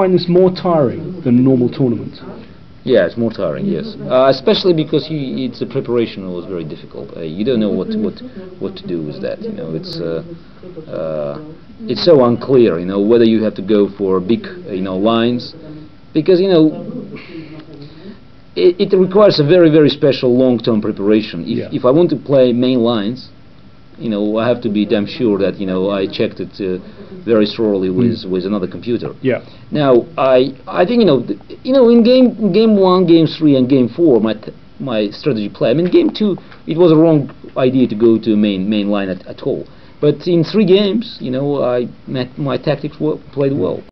find this more tiring than a normal tournament? Yeah, it's more tiring. Yes, uh, especially because you, it's the preparation was very difficult. Uh, you don't know what what what to do with that. You know, it's uh, uh, it's so unclear. You know, whether you have to go for big you know lines, because you know it, it requires a very very special long-term preparation. If Yeah. if I want to play main lines, you know, I have to be damn sure that you know I checked it uh, very thoroughly with with another computer. Yeah. Now, I I think you know th- you know in game game one, game three, and game four, my my strategy play. I mean, game two, it was a wrong idea to go to main main line at, at all. But in three games, you know, I met my tactics played well.